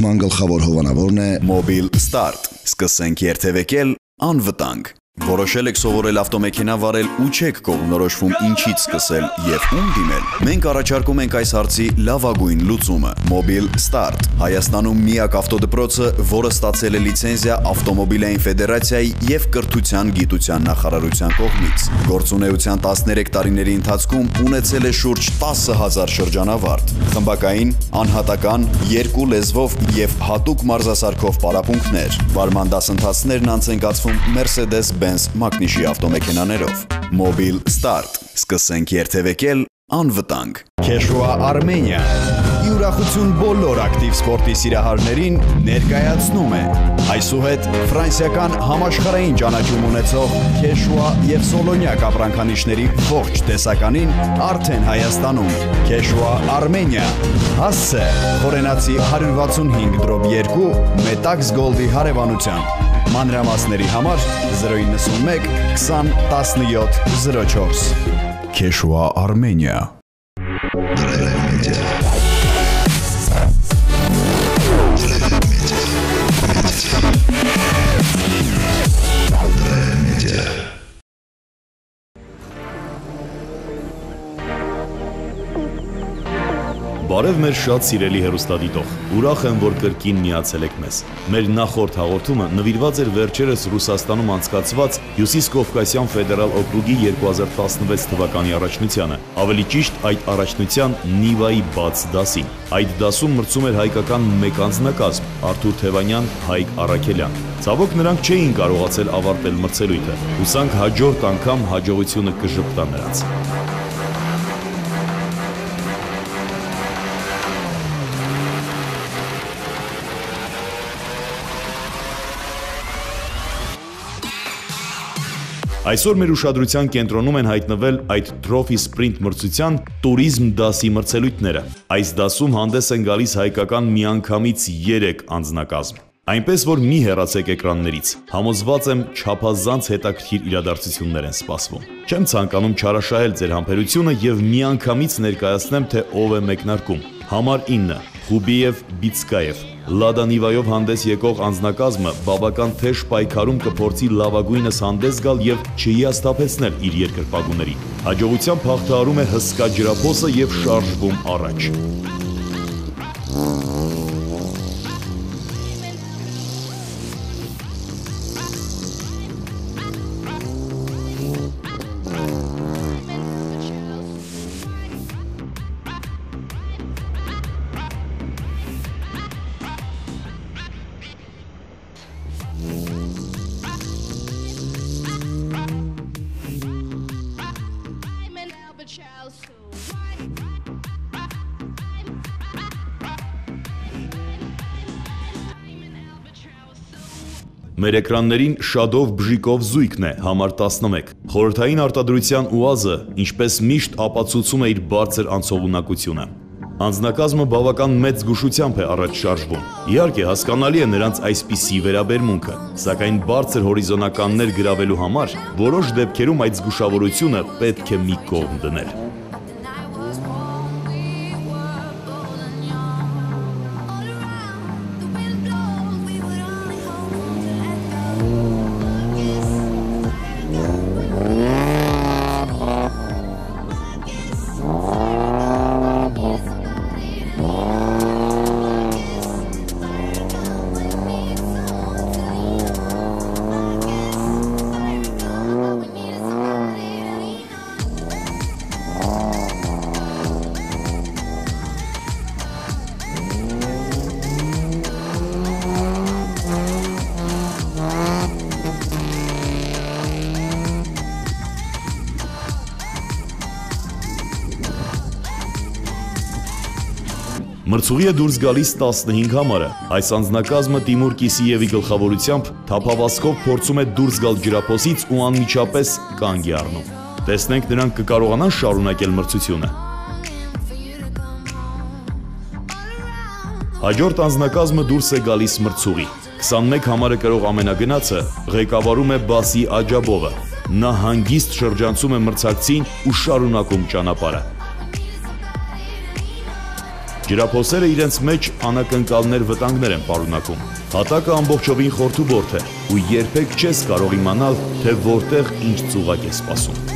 հաղորդման գլխավոր հովանավորն է Mobile Start։ Սկսենք երթևեկել անվտանգ։ Որոշել եք սովորել ավտոմեքենա վարել ու չեք կողմնորոշվում ինչից սկսել եւ ում դիմել։ Մենք առաջարկում ենք այս հարցի լավագույն լուծումը՝ Mobile Start։ Հայաստանում միակ ավտոդպրոցը, որը ստացել է լիցենզիա Ավտոմոբիլային ֆեդերացիայի եւ Կրթության գիտության նախարարության կողմից։ Գործունեության 13 տարիների ընթացքում ունեցել է շուրջ 10000 շրջանավարտ։ Խմբակային, անհատական, երկու լեզվով եւ հատուկ մարզասարքով պարապմունքներ։ Վարման դասընթացներն անց են Mercedes-Benz մակնիշի ավտոմեքենաներով։ Mobile Start։ Սկսենք երթևեկել անվտանգ։ Քեշուա Armenia յուրախություն բոլոր ակտիվ սպորտի սիրահարներին ներկայացնում է այսուհետ ֆրանսիական համաշխարհային ճանաչում ունեցող Քեշուա եւ Սոլոնյակ ապրանքանիշների ողջ տեսականին արդեն Հայաստանում Քեշուա Armenia հասցե խորենացի 165.2 Metax Gold-ի հարևանությամբ Մանրամասների համար 091 20 17 04 Քեշուա Armenia Բարև մեր շատ սիրելի հերոստադիտող։ Ուրախ եմ, որ կրկին միացել եք մեզ։ Մեր նախորդ հաղորդումը նվիրված էր վերջերս Ռուսաստանում անցկացված Հյուսիս-Կովկասյան ֆեդերալ օկրուգի 2016 թվականի առաջնությանը։ Ավելի ճիշտ, այդ առաջնության Նիվայի բաց դասին։ Այդ դասում մրցում էր հայկական մեկ անձնակազմ՝ Արթուր Թևանյան, Հայկ Արաքելյան։ Ցավոք նրանք չէին կարողացել ավարտել մրցելույթը։ Հուսանք հաջորդ անգամ հաջողությունը կժպտա նրանց։ Այսօր մեր ուշադրության կենտրոնում են հայտնվել այդ Trophy Sprint մրցության туриզմ դասի մրցելույթները։ Այս դասում հանդես են գալիս հայկական միանգամից 3 անձնակազմ։ Այնպես որ մի հեռացեք էկրաններից։ Համոզված եմ, ճափազանց հետաքրքիր իրադարձություններ են սպասվում։ Չեմ ցանկանում չարաշահել ձեր համբերությունը եւ միանգամից ներկայացնեմ, թե ով է մեկնարկում։ Համար 9 Խուբիև Բիցկաև Լադա Նիվայով հանդես եկող անձնակազմը բավական թեժ պայքարում կփորձի լավագույնս հանդես գալ եւ չհիասթափեցնել իր երկրպագուներին։ Հաջողությամբ հաղթահարում է հսկա ջրափոսը եւ շարժվում առաջ։ Մեր էկրաններին շադով բժիկով զույգն է համար 11։ Խորհրդային արտադրության ՈՒԱԶ-ը, ինչպես միշտ, ապացուցում է իր բարձր անցողունակությունը։ Անձնակազմը բավական մեծ զգուշությամբ է առաջ շարժվում։ Իհարկե, հասկանալի է նրանց այսպիսի վերաբերմունքը, սակայն բարձր հորիզոնականներ գրավելու համար որոշ դեպքերում այդ զգուշավորությունը պետք է մի կողմ դնել։ Մրցուղի է դուրս գալիս 15 համարը։ Այս անձնակազմը Տիմուր Կիսիևի գլխավորությամբ թափավասկով փորձում է դուրս գալ ջրափոսից ու անմիջապես կանգ է առնում։ Տեսնենք նրանք կկարողանան շարունակել մրցությունը։ Հաջորդ անձնակազմը դուրս է գալիս մրցուղի։ 21 համարը կրող ամենագնացը ղեկավարում է Բասի Աջաբովը։ Նա հանգիստ շրջանցում է մրցակցին ու շարունակում ճանապարհը։ Ջրափոսերը իրենց մեջ անակնկալներ վտանգներ են պարունակում։ Հատակը ամբողջովին խորթուբորդ է ու երբեք չես կարող իմանալ, թե որտեղ ինչ ծուղակ է սպասում։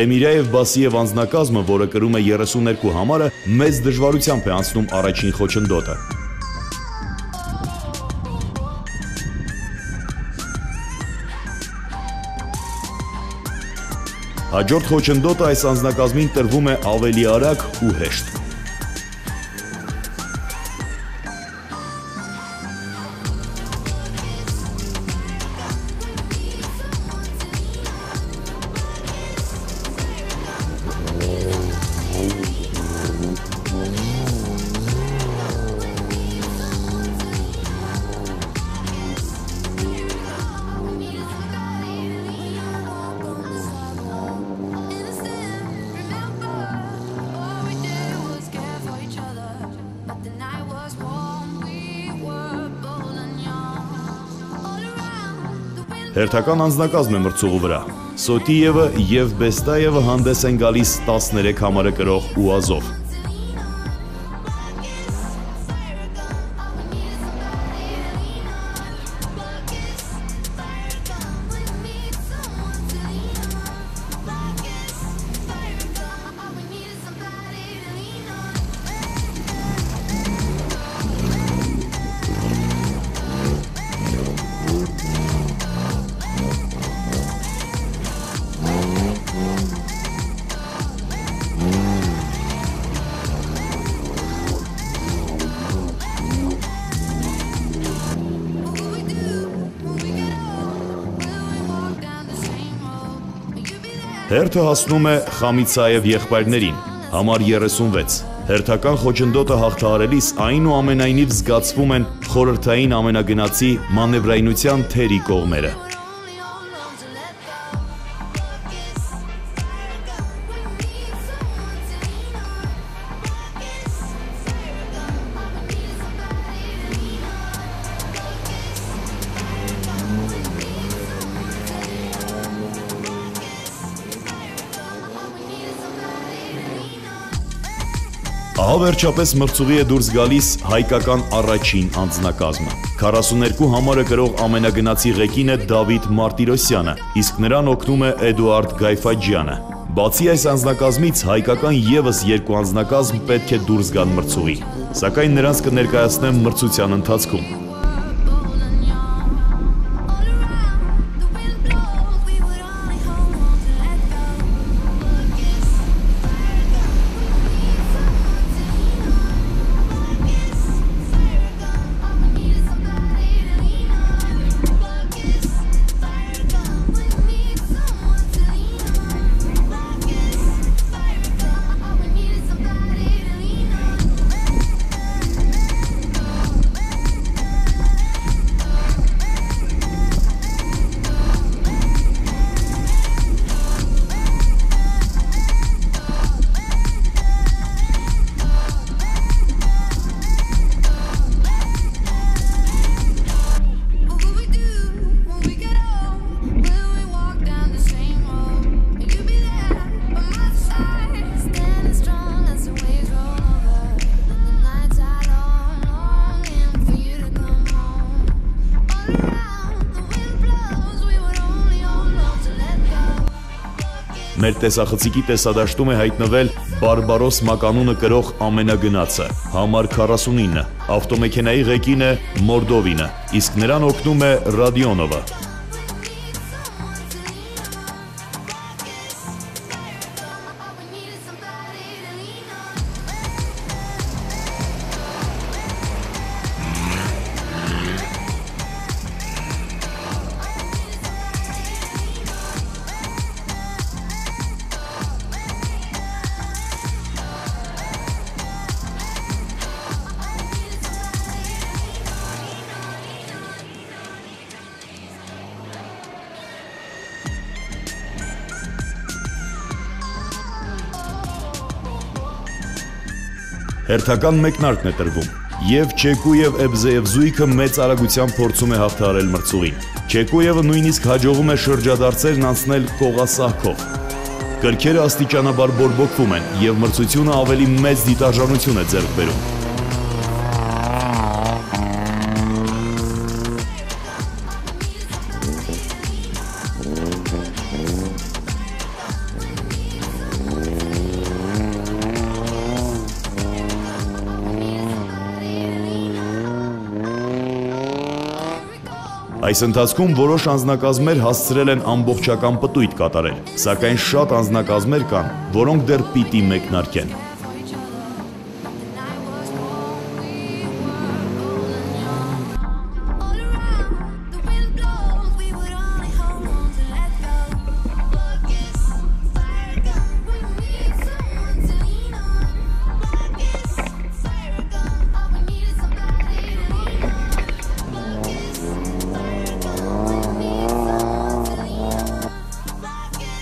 Տեմիրյաև Բասիև անձնակազմը, որը կրում է 32 համարը, մեծ դժվարությամբ է անցնում առաջին խոչընդոտը։ Հաջորդ խոչընդոտը այս անձնակազմին տրվում է ավելի արագ ու հեշտ։ Հերթական անձնակազմ է մրցուղու վրա։ Սոտիևը եւ Բեստայևը հանդես են գալիս 13 համարը կրող ուազով։ Հերթը հասնում է Խամիցաև եղբայրներին, համար 36։ Հերթական խոչընդոտը հաղթահարելիս այնուամենայնիվ զգացվում են խորհրդային ամենագնացի մանևրայնության թերի կողմերը։ վերջապես մրցուղի է դուրս գալիս հայկական առաջին անձնակազմը։ 42 համարը կրող ամենագնացի ղեկին է Դավիթ Մարտիրոսյանը, իսկ նրան օգնում է Էդուարդ Գայֆաջյանը։ Բացի այս անձնակազմից հայկական եւս երկու անձնակազմ պետք է դուրս գան մրցուղի, սակայն նրանց կներկայացնեմ մրցության ընթացքում։ Մեր տեսախցիկի տեսադաշտում է հայտնվել Բարբարոս մականունը կրող ամենագնացը, համար 49, ավտոմեքենայի ղեկին է Մորդովինը, իսկ նրան օգնում է Ռադիոնովը։ Հերթական մեկնարկն է տրվում։ Եվ Չեկուև Էբզեև զույգը մեծ արագությամբ փորձում է հաղթահարել մրցուղին։ Չեկուևը նույնիսկ հաջողում է շրջադարձերն անցնել կողասահքով։ Կրքերը աստիճանաբար բորբոքվում են եւ մրցությունը ավելի մեծ դիտարժանություն է ձեռք բերում։ Այս ընթացքում որոշ անձնակազմեր հասցրել են ամբողջական պտույտ կատարել, սակայն շատ անձնակազմեր կան, որոնք դեռ պիտի մեկնարկեն։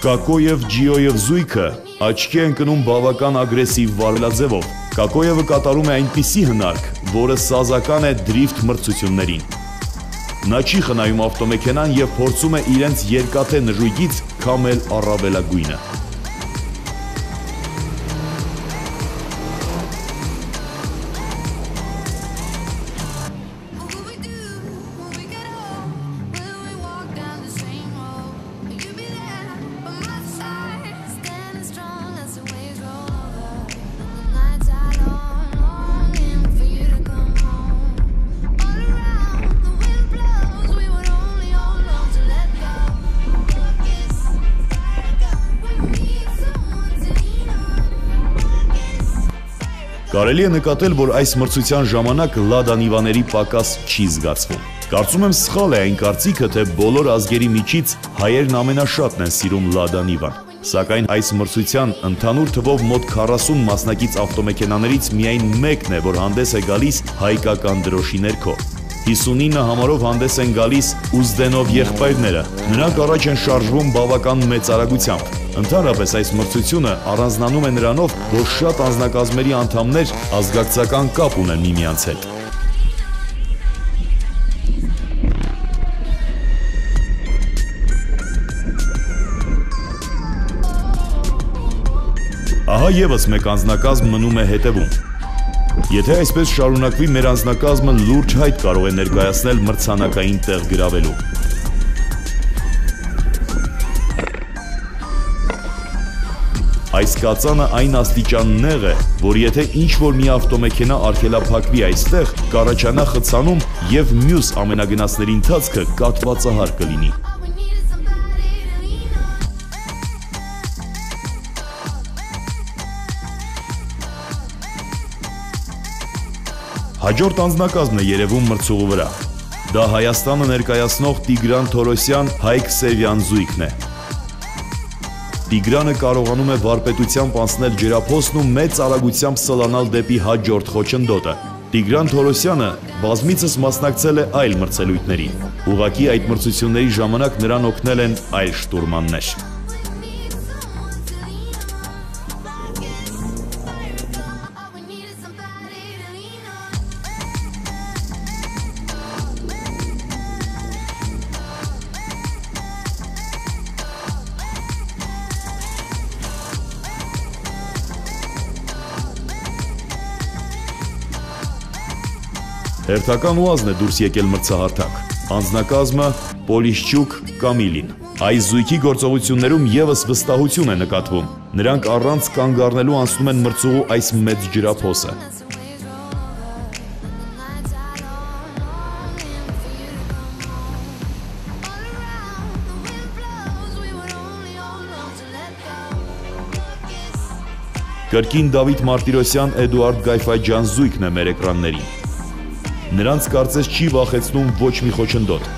Կակոև Ջիոև զույգը աչքի են կնում բավական ագրեսիվ վարվելաձևով։ Կակոևը կատարում է այնպիսի հնարք, որը սազական է դրիֆտ մրցություններին։ Նա չի խնայում ավտոմեքենան եւ փորձում է իրենց երկաթե նժույգից քամել առավելագույնը։ Կարելի է նկատել, որ այս մրցության ժամանակ Լադա Նիվաների պակաս չի զգացվում։ Կարծում եմ սխալ է այն կարծիքը, թե բոլոր ազգերի միջից հայերն ամենաշատն են սիրում Լադա Նիվան։ Սակայն այս մրցության ընդհանուր թվով մոտ 40 մասնակից ավտոմեքենաներից միայն մեկն է, որ հանդես է գալիս հայկական դրոշի ներքո։ 59 համարով հանդես են գալիս Ուզդենով եղբայրները։ Նրանք առաջ են շարժվում բավական մեծ արագությամբ։ Ընդհանրապես այս մրցությունը առանձնանում է նրանով, որ շատ անձնակազմերի անդամներ ազգակցական կապ ունեն միմյանց հետ։ Ահա եւս մեկ անձնակազմ մնում է հետևում։ Եթե այսպես շարունակվի, մեր անձնակազմը լուրջ հայտ կարող է ներկայացնել մրցանակային տեղ գրավելու։ Այս կածանը այն աստիճան նեղ է, որ եթե ինչ-որ մի ավտոմեքենա արգելափակվի այստեղ, կառաջանա խցանում եւ մյուս ամենագնացների ընթացքը կատվածահար կլինի։ Հաջորդ անձնակազմն է երևում մրցուղու վրա։ Դա Հայաստանը ներկայացնող Տիգրան Թորոսյան Հայկ Սևյան զույգն է։ Տիգրանը կարողանում է վարպետությամբ անցնել ջրափոսն ու մեծ արագությամբ սլանալ դեպի հաջորդ խոչընդոտը։ Տիգրան Թորոսյանը բազմիցս մասնակցել է այլ մրցելույթների։ Ուղղակի այդ մրցությունների ժամանակ նրան օգնել են այլ շտուրմաններ։ Հերթական ուազն է դուրս եկել մրցահարթակ։ Անձնակազմը Պոլիշչուկ Կամիլին։ Այս զույգի գործողություններում եւս վստահություն է նկատվում։ Նրանք առանց կանգ առնելու անցնում են մրցուղու այս մեծ ջրափոսը։ Կրկին Դավիթ Մարտիրոսյան, Էդուարդ Գայֆաջյան զույգն է մեր էկրաններին։ Նրանց կարծես չի վախեցնում ոչ մի խոչընդոտ։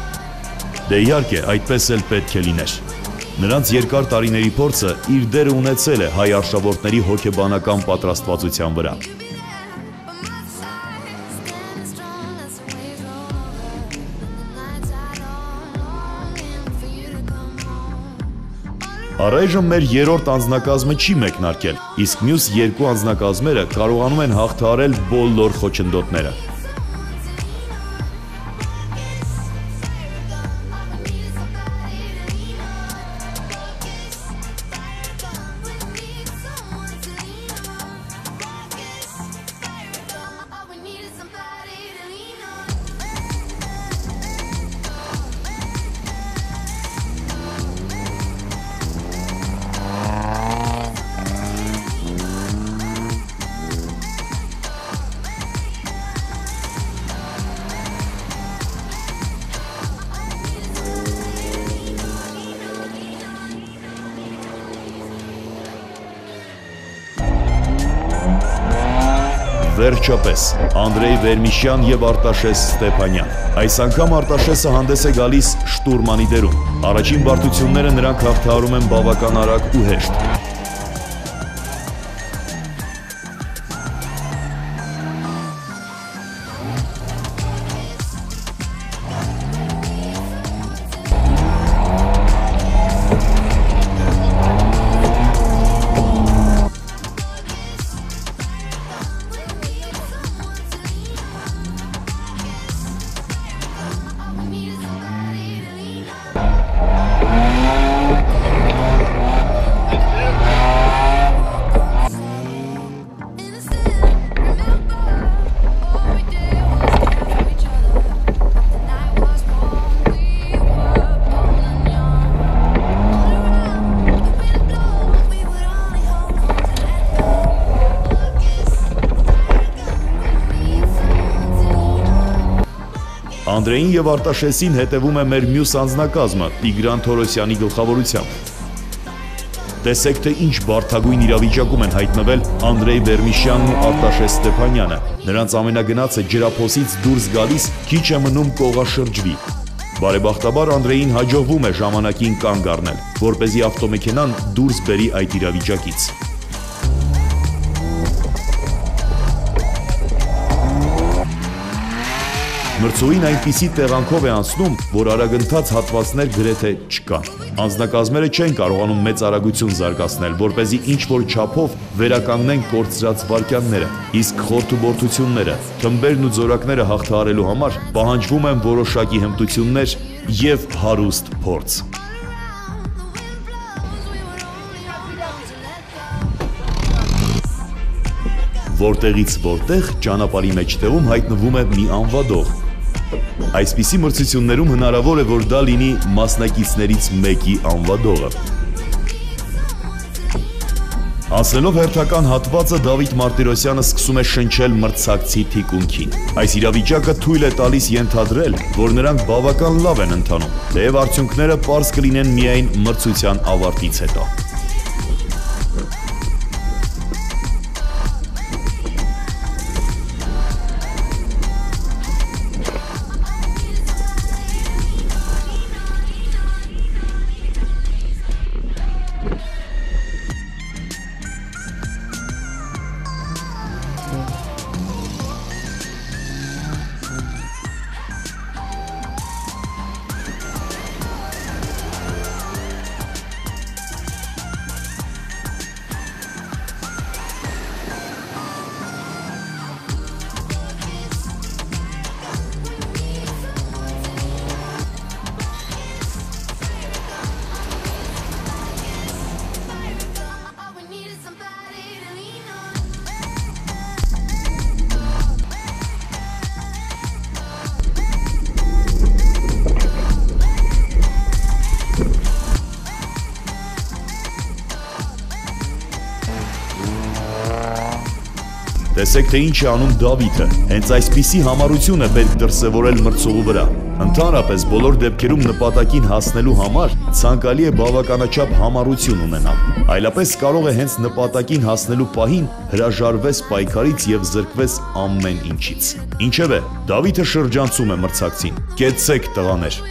Դե իհարկե, այդպես էլ պետք է լիներ։ Նրանց երկար տարիների փորձը իր դերը ունեցել է հայ արշավորդների հոգեբանական պատրաստվածության վրա։ Առայժմ մեր երրորդ անձնակազմը չի մեկնարկել, իսկ մյուս երկու անձնակազմերը կարողանում են հաղթահարել բոլոր խոչընդոտները։ Վերջապես Անդրեյ Վերմիշյան եւ Արտաշես Ստեփանյան։ Այս անգամ Արտաշեսը հանդես է գալիս շտուրմանի դերում։ Առաջին բարդությունները նրանք հաղթահարում են բավական արագ ու հեշտ։ Անդրեին եւ Արտաշեսին հետևում է մեր մյուս անձնակազմը Տիգրան Թորոսյանի գլխավորությամբ։ Տեսեք թե ինչ բարթագույն իրավիճակում են հայտնվել Անդրեյ Վերմիշյանն ու Արտաշես Ստեփանյանը։ Նրանց ամենագնացը ջրափոսից դուրս գալիս քիչ է մնում կողաշրջվի։ Բարեբախտաբար Անդրեին հաջողվում է ժամանակին կանգ առնել, որ เป զի ավտոմեքենան դուրս բերի այդ իրավիճակից։ Մրցույն այնպիսի տեղանքով է անցնում, որ արագընթաց հատվածներ գրեթե չկան։ Անձնակազմերը չեն կարողանում մեծ արագություն զարգացնել, որ เป զի ինչ-որ չափով վերականգնեն կորցրած վարկյանները, իսկ խորթուբորթությունները, թմբերն ու ձորակները հաղթահարելու համար պահանջվում են որոշակի հմտություններ եւ հարուստ փորձ։ Որտեղից որտեղ ճանապարհի մեջտեղում հայտնվում է մի անվադող, Այսպիսի մրցություններում հնարավոր է, որ դա լինի մասնակիցներից մեկի անվադողը։ Անցնելով հերթական հատվածը Դավիթ Մարտիրոսյանը սկսում է շնչել մրցակցի թիկունքին։ Այս իրավիճակը թույլ է տալիս ենթադրել, որ նրանք բավական լավ են ընթանում, թեև արդյունքները པարզ կլինեն միայն մրցության ավարտից հետո։ Տեսեք թե ինչ է անում Դավիթը։ Հենց այսպիսի համառություն է պետք դրսևորել մրցողու վրա։ Ընդհանրապես բոլոր դեպքերում նպատակին հասնելու համար ցանկալի է բավականաչափ համառություն ունենալ։ Այլապես կարող է հենց նպատակին հասնելու պահին հրաժարվես պայքարից եւ զրկվես ամեն ինչից։ Ինչևէ, Դավիթը շրջանցում է մրցակցին։ Կեցեք տղաներ։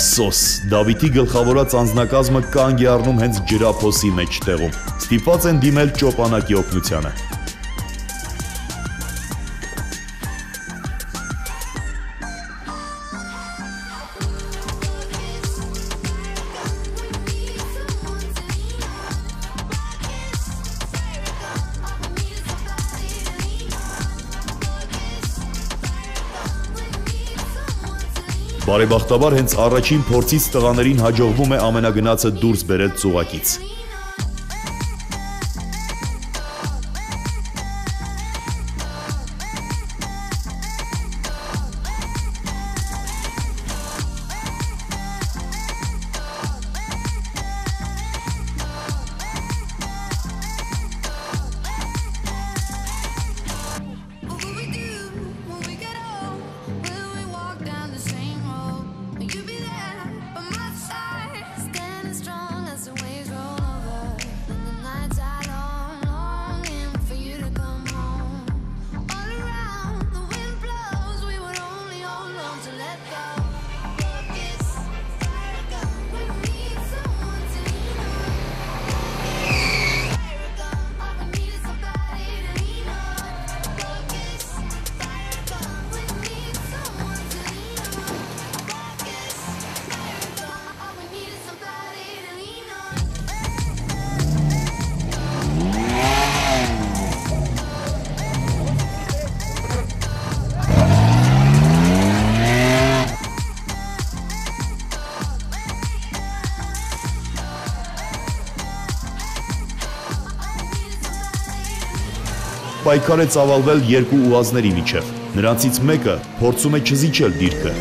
Ափսոս, Դավիթի գլխավորած անձնակազմը կանգ է առնում հենց ջրափոսի մեջտեղում։ Ստիպված են դիմել ճոպանակի օգնությանը։ Բարեբախտաբար հենց առաջին փորձից տղաներին հաջողվում է ամենագնացը դուրս բերել ծուղակից։ Պայքար է ծավալվել երկու ուազների միջև։ Նրանցից մեկը փորձում է չզիջել դիրքը։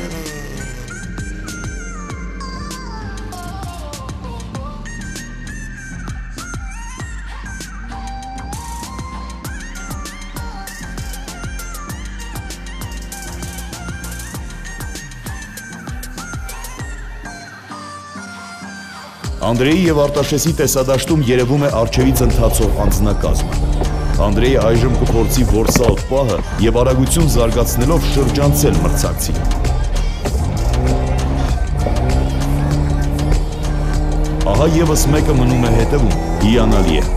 Անդրեի եւ Արտաշեսի տեսադաշտում երևում է արջևից ընթացող անձնակազմը։ Անդրեյը այժմ կփորձի որսալ պահը եւ արագություն զարգացնելով շրջանցել մրցակցին։ Ահա եւս մեկը մնում է հետևում։ Հիանալի է։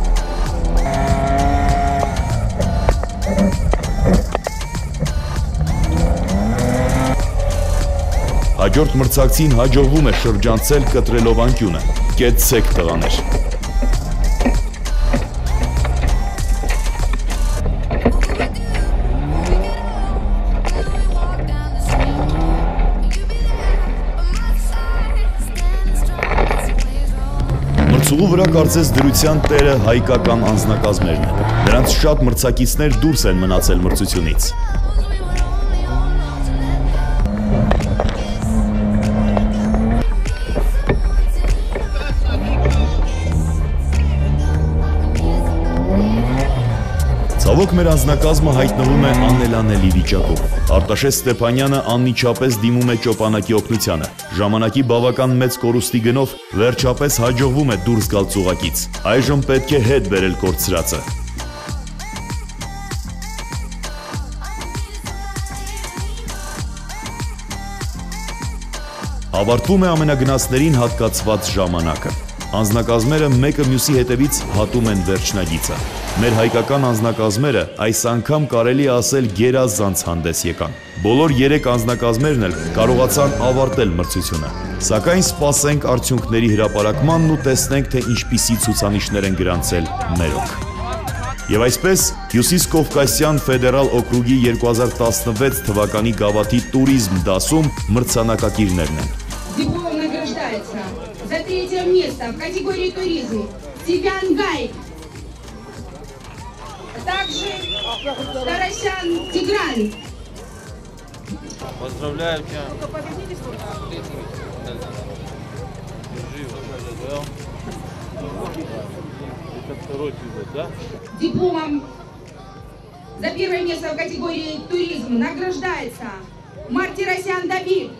Հաջորդ մրցակցին հաջողվում է շրջանցել կտրելով անկյունը։ Կեցցեք տղաներ։ Վրա կարծես դրության տերը հայկական անձնակազմերն են։ Նրանց շատ մրցակիցներ դուրս են մնացել մրցությունից։ Ցավոք մեր անձնակազմը հայտնվում է անելանելի վիճակում։ Արտաշես Ստեփանյանը անմիջապես դիմում է ճոպանակի օգնությանը։ Ժամանակի բավական մեծ կորուստի գնով վերջապես հաջողվում է դուրս գալ ծուղակից։ Այժմ պետք է հետ բերել կորցրածը։ Ավարտվում է ամենագնացներին հատկացված ժամանակը։ Անձնակազմերը մեկը մյուսի հետևից հատում են վերջնագիծը։ Մեր հայկական անձնակազմերը այս անգամ կարելի ասել գերազանց հանդես եկան։ Բոլոր 3 անձնակազմերն էլ կարողացան ավարտել մրցությունը։ Սակայն սպասենք արդյունքների հրապարակմանն ու տեսնենք թե ինչպիսի ցուցանիշներ են գրանցել մերոնք։ Եվ այսպես Հյուսիս Կովկասյան ֆեդերալ օկրուգի 2016 թվականի գավաթի туриզմ դասում մրցանակակիրներն են։ Награждается за третье место в категории туризм Степан Гай. Также Тарасян Тигран. Поздравляю тебя. Это, второй да? Дипломом за первое место в категории туризм награждается Мартиросян Давид.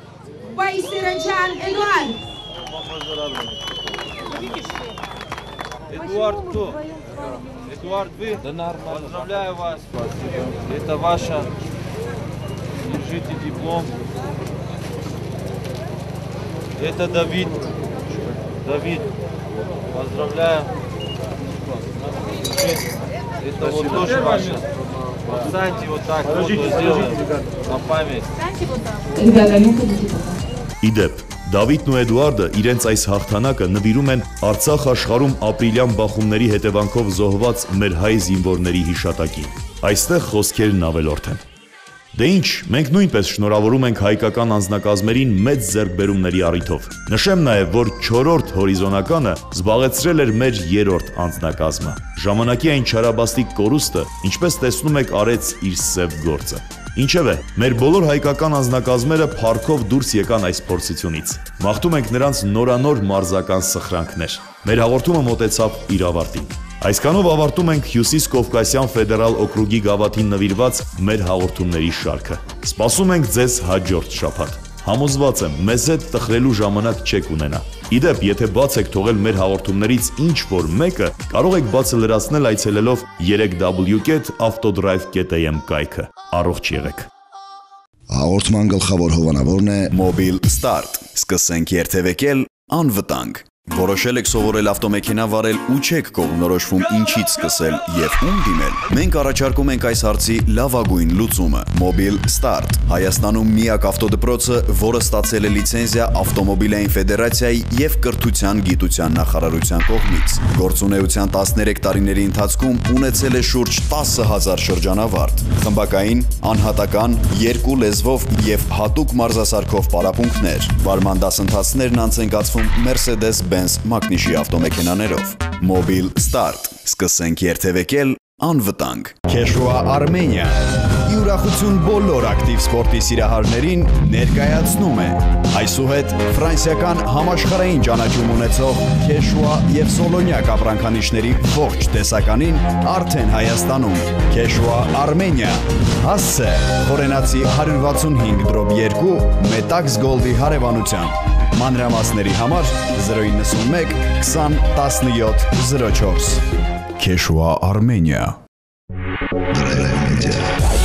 Пайсеранчан Эдуард. Эдуард кто? Эдуард, вы? Да нормально. Поздравляю вас. Это ваша. Держите диплом. Это Давид. Давид. Поздравляю. Это вот тоже ваша. Встаньте вот так, фото сделаем на память. Ребята, не ходите пока. Դավիթն ու Էդուարդը իրենց այս հաղթանակը նվիրում են Արցախ աշխարհում ապրիլյան բախումների հետևանքով զոհված մեր հայ զինվորների հիշատակին։ Այստեղ խոսքերն ավելորդ են։ Դե ինչ, մենք նույնպես շնորհավորում ենք հայկական անձնակազմերին մեծ ձեռքբերումների առիթով։ Նշեմ նաև, որ 4-րդ հորիզոնականը զբաղեցրել էր մեր 3-րդ անձնակազմը։ Ժամանակի այն չարաբաստիկ կորուստը, ինչպես տեսնում եք, արեց իր սև գործը։ Ինչևէ, մեր բոլոր հայկական անձնակազմերը փառքով դուրս եկան այս փորձությունից։ Մաղթում ենք նրանց նորանոր մարզական սխրանքներ։ Մեր հաղորդումը մոտեցավ իր ավարտին։ Այսքանով ավարտում ենք Հյուսիս Կովկասյան ֆեդերալ օկրուգի գավաթին նվիրված մեր հաղորդումների շարքը։ Սպասում ենք ձեզ հաջորդ շաբաթ։ Համոզված եմ, մեզ հետ տխրելու ժամանակ չեք ունենա։ Իդեպ, եթե բաց եք թողել մեր հաղորդումներից ինչ որ մեկը, կարող եք բացը լրացնել այցելելով 3w.autodrive.am կայքը։ Առողջ եղեք։ Հաղորդման գլխավոր հովանավորն է Mobile Start։ Սկսենք երթևեկել անվտանգ։ Որոշել եք սովորել ավտոմեքենա վարել ու չեք կողմնորոշվում ինչից սկսել եւ ում դիմել։ Մենք առաջարկում ենք այս հարցի լավագույն լուծումը՝ Mobile Start։ Հայաստանում միակ ավտոդպրոցը, որը ստացել է լիցենզիա Ավտոմոբիլային ֆեդերացիայի եւ Կրթության գիտության նախարարության կողմից։ Գործունեության 13 տարիների ընթացքում ունեցել է շուրջ 10000 շրջանավարտ։ Խմբակային, անհատական, երկու լեզվով եւ հատուկ մարզասարքով պարապմունքներ։ Վարման դասընթացներն անց են կացվում Mercedes-Benz մակնիշի ավտոմեքենաներով։ Mobile Start։ Սկսենք երթևեկել անվտանգ։ Քեշուա Armenia։ Յուրախություն բոլոր ակտիվ սպորտի սիրահարներին ներկայացնում է այսուհետ ֆրանսիական համաշխարհային ճանաչում ունեցող Քեշուա եւ Սոլոնյակ ապրանքանիշների ողջ տեսականին արդեն Հայաստանում Քեշուա Armenia հասցե խորենացի 165.2 Metax Gold-ի հարևանությամբ մանրամասների համար 091 20 17 04 Քեշուա Armenia Media